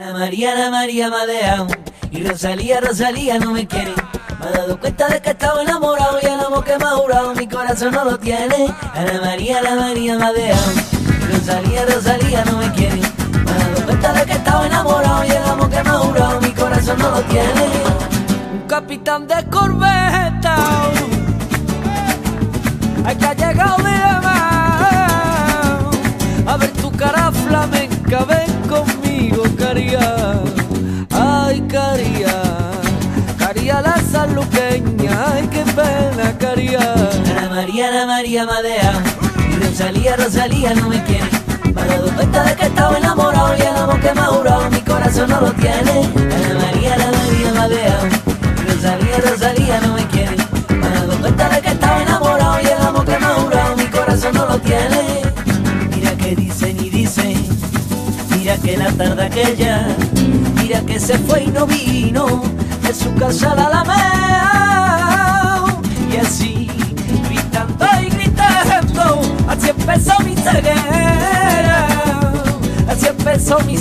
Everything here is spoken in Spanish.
Ana María, Ana María me ha dejado Y Rosalía, Rosalía no me quiere. Me ha dado cuenta de que estaba enamorado Y el amor que me ha jurado mi corazón no lo tiene. Ana María, Ana María me ha dejado Y Rosalía, Rosalía no me quiere. Me ha dado cuenta de que estaba enamorado Y el amor que me ha jurado mi corazón no lo tiene. Un capitán de corbeta. Hay que ha llegado de A ver tu cara flamenca, ven caría. Ana María, Ana María Madea. Y Rosalía, Rosalía no me quiere. Me ha dado cuenta de que estaba enamorado y el amor que me ha jurado mi corazón no lo tiene. Ana María, Ana María Madea. Y Rosalía, Rosalía no me quiere. Me ha dado cuenta de que estaba enamorado y el amor que me ha jurado mi corazón no lo tiene. Mira que dicen y dicen, mira que la tarde aquella, mira que se fue y no vino de su casa a la Alameda. Así empezó mi